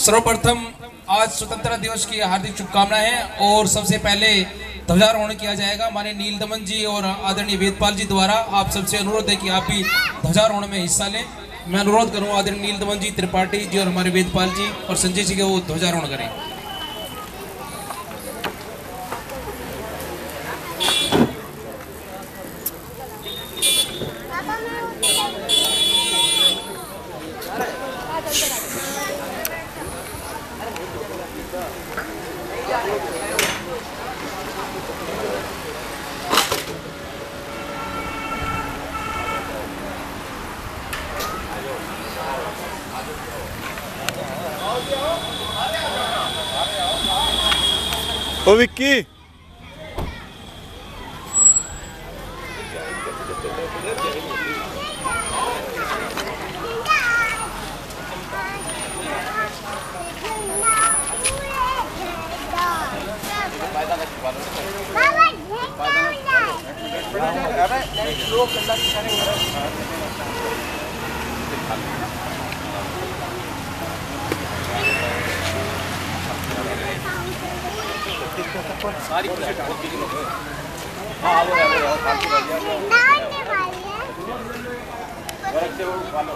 सर्वप्रथम आज स्वतंत्रता दिवस की हार्दिक शुभकामनाएँ और सबसे पहले ध्वजारोहण किया जाएगा। माननीय नील दमन जी और आदरणीय वेदपाल जी द्वारा आप सबसे अनुरोध है कि आप भी ध्वजारोहण में हिस्सा लें। मैं अनुरोध करूँ आदरणीय नील दमन जी, त्रिपाठी जी और हमारे वेदपाल जी और संजय जी के वो ध्वजारोहण करें। ओ विक्की। लोग अल्लाह के सारे हो रहा। है सारी हाँ वो वो खालो